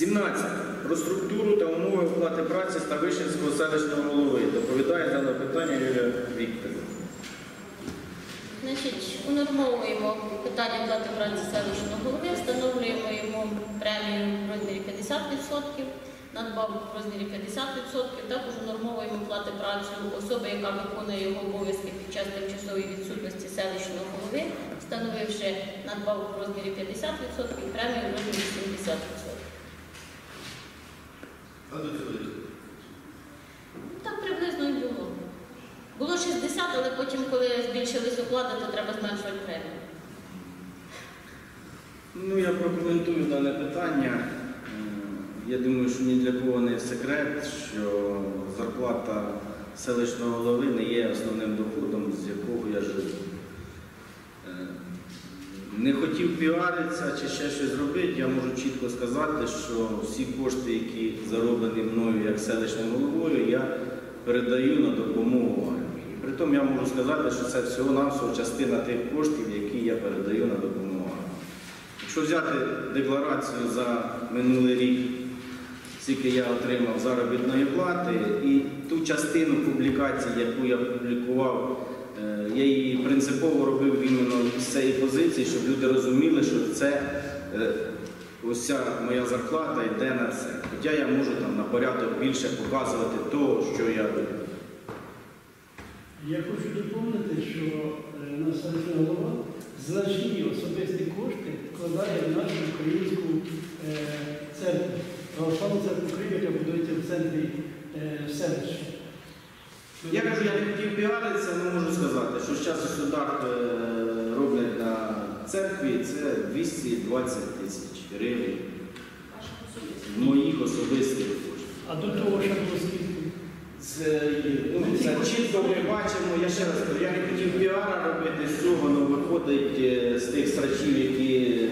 17. Про структуру та умови оплати праці Ставищенського селищного голови. Доповідає дане питання Юлія Вікторівна. Унормовуємо питання оплати праці селищного голови, встановлюємо йому премію в розмірі 50%, надбавку в розмірі 50%, також унормовуємо плати праці особи, яка виконує його обов'язки під час тимчасової відсутності селищного голови, встановивши надбавку в розмірі 50% і премію в розмірі 70%. А до цього йде? Так приблизно і було. Було 60, але потім, коли збільшились оплати, то треба зменшувати премію. Ну, я прокоментую дане питання. Я думаю, що ні для кого не секрет, що зарплата селищного голови не є основним Не хотів піаритися чи ще щось зробити, я можу чітко сказати, що всі кошти, які зароблені мною як селищним головою, я передаю на допомогу армії. І при я можу сказати, що це всього-навсього частина тих коштів, які я передаю на допомогу армії. Якщо взяти декларацію за минулий рік, скільки я отримав заробітної плати, і ту частину публікацій, яку я публікував, я її принципово робив іменно з цієї позиції, щоб люди розуміли, що це е, ось ця моя зарплата йде на це. Хоча я можу там на порядок більше показувати того, що я роблю. Я хочу доповнити, що е, наш селищний голова значні особисті кошти вкладає в нашу українську е, церкву, православну церкву яка будується в центрі е, селища. Я кажу, я не хотів піаритися, але можу сказати, що зараз государство е, роблять на церкві це 220 тисяч гривень моїх особистих коштів. А до того, що було скільки? Це, ну, це чітко ми бачимо, я ще раз кажу, я не хотів піара робити з цього, але виходить е, з тих срачів, які е,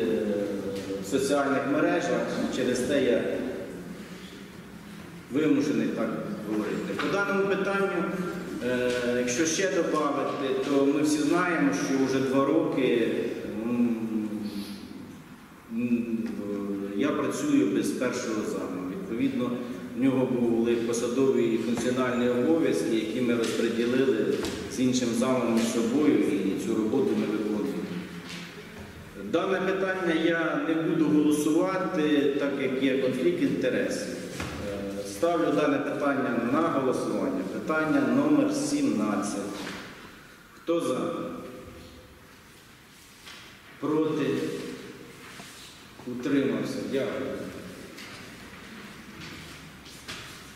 в соціальних мережах, через те я вимушений так говорити. По даному питанню, е, якщо ще додати, то ми всі знаємо, що вже два роки я працюю без першого заму. Відповідно, в нього були посадові і функціональні обов'язки, які ми розподілили з іншим замом між собою і цю роботу ми виконуємо. Дане питання я не буду голосувати, так як є конфлікт інтересів. Ставлю дане питання на голосування. Питання номер 17. Хто за? Проти? Утримався. Дякую.